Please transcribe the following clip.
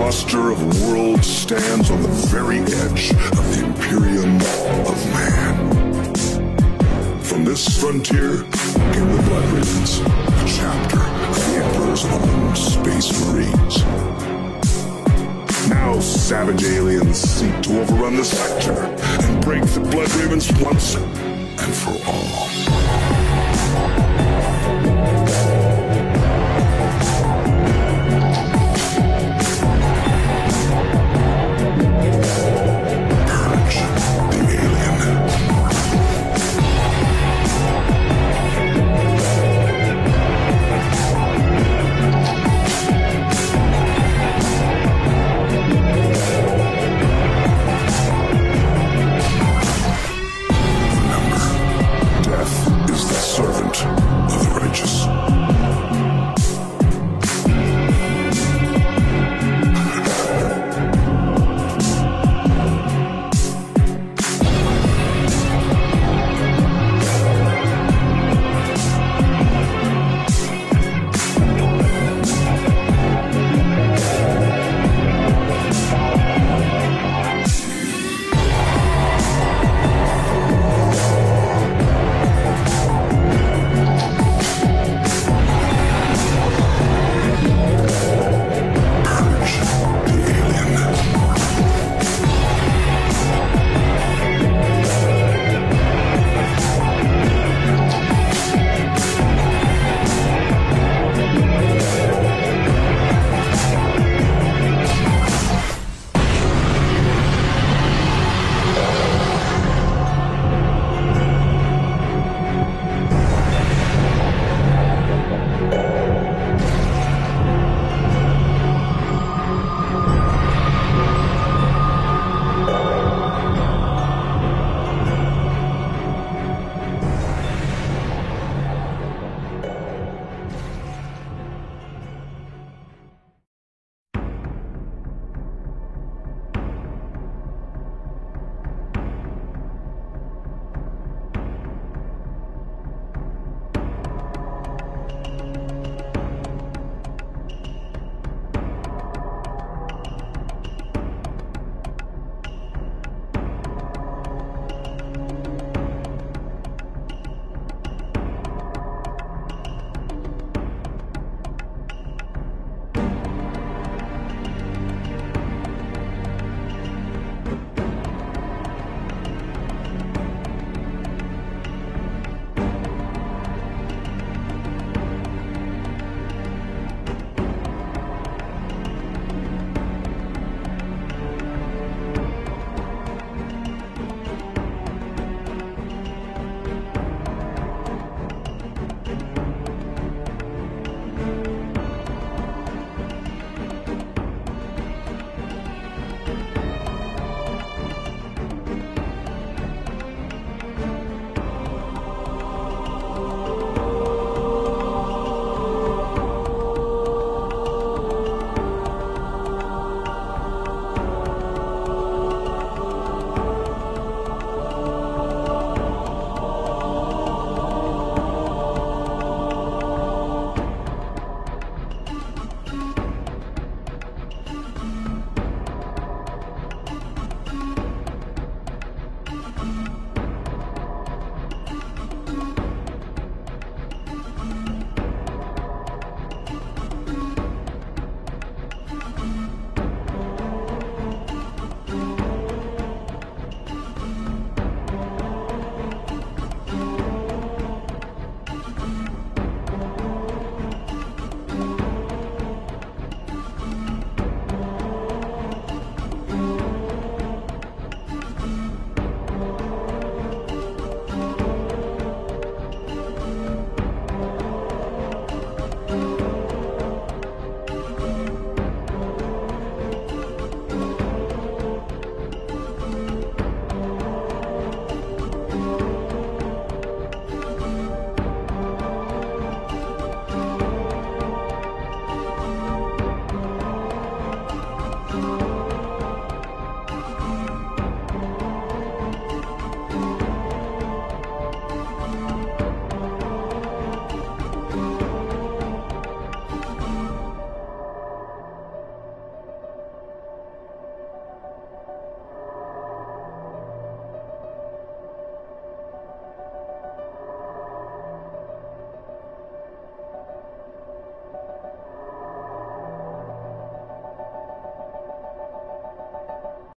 cluster of worlds stands on the very edge of the Imperium of Man. From this frontier came the Blood Ravens, a chapter of the Emperor's own Space Marines. Now savage aliens seek to overrun the sector and break the Blood Ravens once and for all.